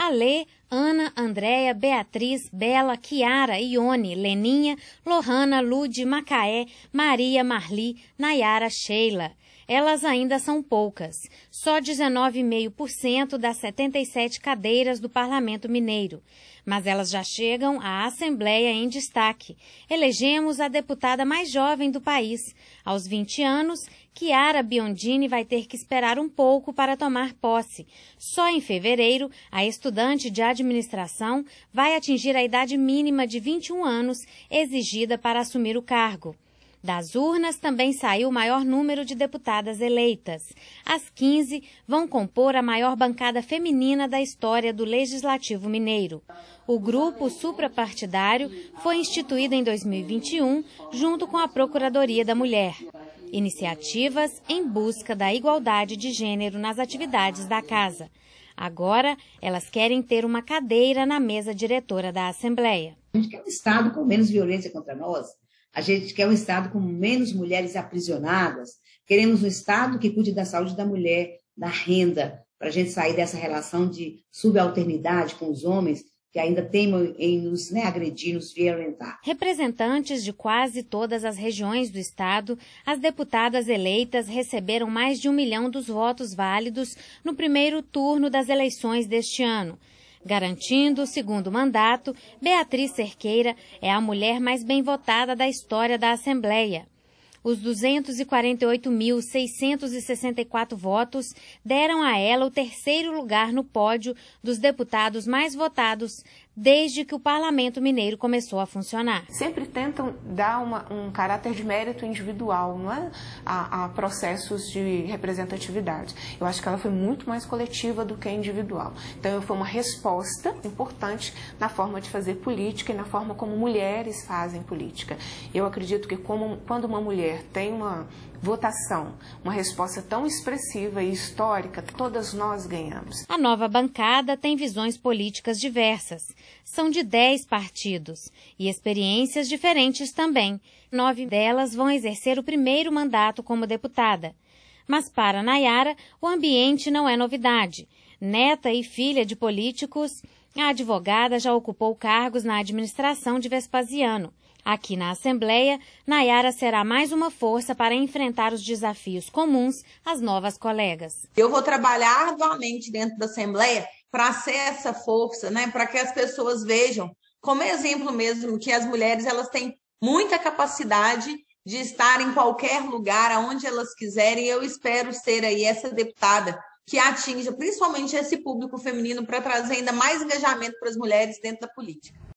Alê, Ana, Andréia, Beatriz, Bela, Kiara, Ione, Leninha, Lohana, Lude, Macaé, Maria, Marli, Nayara, Sheila. Elas ainda são poucas, só 19,5% das 77 cadeiras do Parlamento Mineiro. Mas elas já chegam à Assembleia em destaque. Elegemos a deputada mais jovem do país. Aos 20 anos, Chiara Biondini vai ter que esperar um pouco para tomar posse. Só em fevereiro, a estudante de administração vai atingir a idade mínima de 21 anos exigida para assumir o cargo. Das urnas também saiu o maior número de deputadas eleitas. As 15 vão compor a maior bancada feminina da história do Legislativo Mineiro. O grupo suprapartidário foi instituído em 2021 junto com a Procuradoria da Mulher. Iniciativas em busca da igualdade de gênero nas atividades da casa. Agora, elas querem ter uma cadeira na mesa diretora da Assembleia. A gente quer um Estado com menos violência contra nós, a gente quer um Estado com menos mulheres aprisionadas. Queremos um Estado que cuide da saúde da mulher, da renda, para a gente sair dessa relação de subalternidade com os homens que ainda temem em nos né, agredir, nos violentar. Representantes de quase todas as regiões do Estado, as deputadas eleitas receberam mais de um milhão dos votos válidos no primeiro turno das eleições deste ano. Garantindo o segundo mandato, Beatriz Cerqueira é a mulher mais bem votada da história da Assembleia. Os 248.664 votos deram a ela o terceiro lugar no pódio dos deputados mais votados desde que o Parlamento Mineiro começou a funcionar. Sempre tentam dar uma, um caráter de mérito individual, não é? A, a, processos de representatividade. Eu acho que ela foi muito mais coletiva do que individual. Então, foi uma resposta importante na forma de fazer política e na forma como mulheres fazem política. Eu acredito que como, quando uma mulher tem uma votação, uma resposta tão expressiva e histórica, todas nós ganhamos. A nova bancada tem visões políticas diversas. São de dez partidos e experiências diferentes também. Nove delas vão exercer o primeiro mandato como deputada. Mas para Nayara, o ambiente não é novidade. Neta e filha de políticos, a advogada já ocupou cargos na administração de Vespasiano. Aqui na Assembleia, Nayara será mais uma força para enfrentar os desafios comuns às novas colegas. Eu vou trabalhar arduamente dentro da Assembleia para ser essa força, né, para que as pessoas vejam, como exemplo mesmo, que as mulheres elas têm muita capacidade de estar em qualquer lugar, aonde elas quiserem. Eu espero ser aí essa deputada que atinja principalmente esse público feminino para trazer ainda mais engajamento para as mulheres dentro da política.